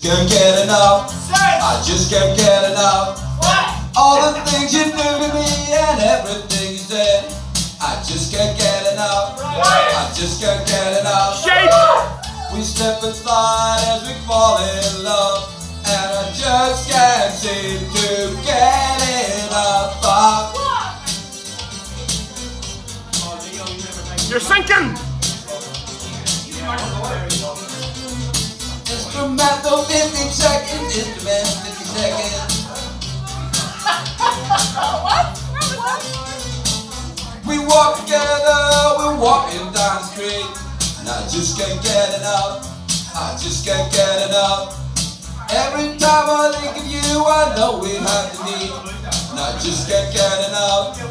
Can't get enough. I just can't get enough. What? All the things you do to me and everything you said. I just can't get enough. I just can't get enough. Shape. We slip and slide as we fall in love. And I just can't seem to get enough. What? You're sinking! Instrumental 50 seconds, instrument 50 seconds. We walk together, we're walking down the street. And I just can't get enough. I just can't get enough. Every time I think of you, I know we have to meet. And I just can't get enough.